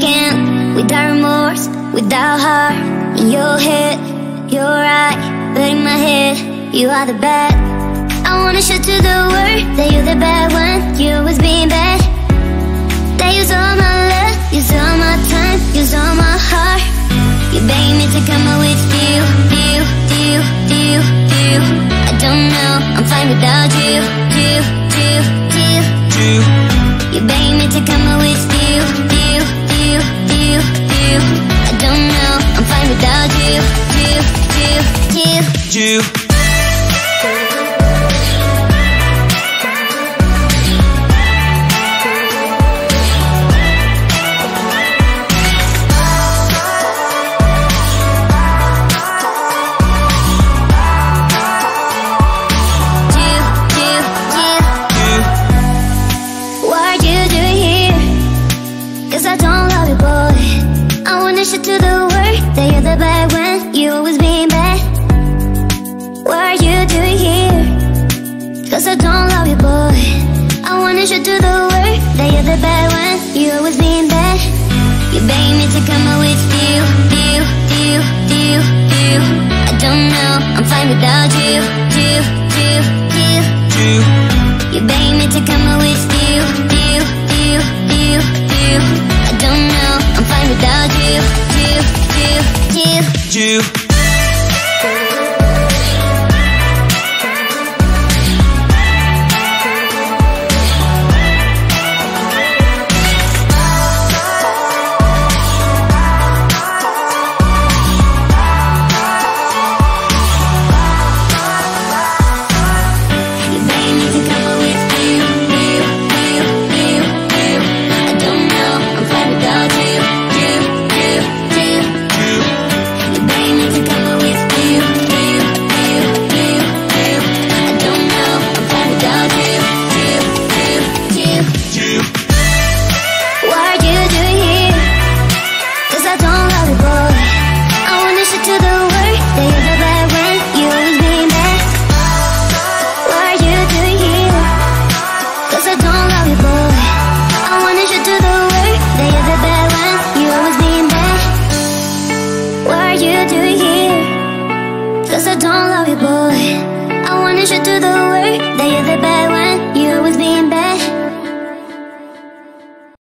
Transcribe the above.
without remorse, without heart. In your head, you're right, but in my head, you are the bad. I wanna show to the world that you're the bad one. You always being bad. That use all my love, use all my time, use all my heart. You beg me to come out with you, you, you, you, you. I don't know, I'm fine without you, you, you, you. I don't love you, boy. I wanna show to the world that you're the bad one. You always being bad. What are you doing here? Cause I don't love you, boy. I wanna show to the world that you're the bad one. You always being bad. You beg me to come out with you, you, you, you, you. I don't know, I'm fine without you, you, you, you. you, You beg me to come out with you, you. do here. Cause I don't love you boy. I wanted you to the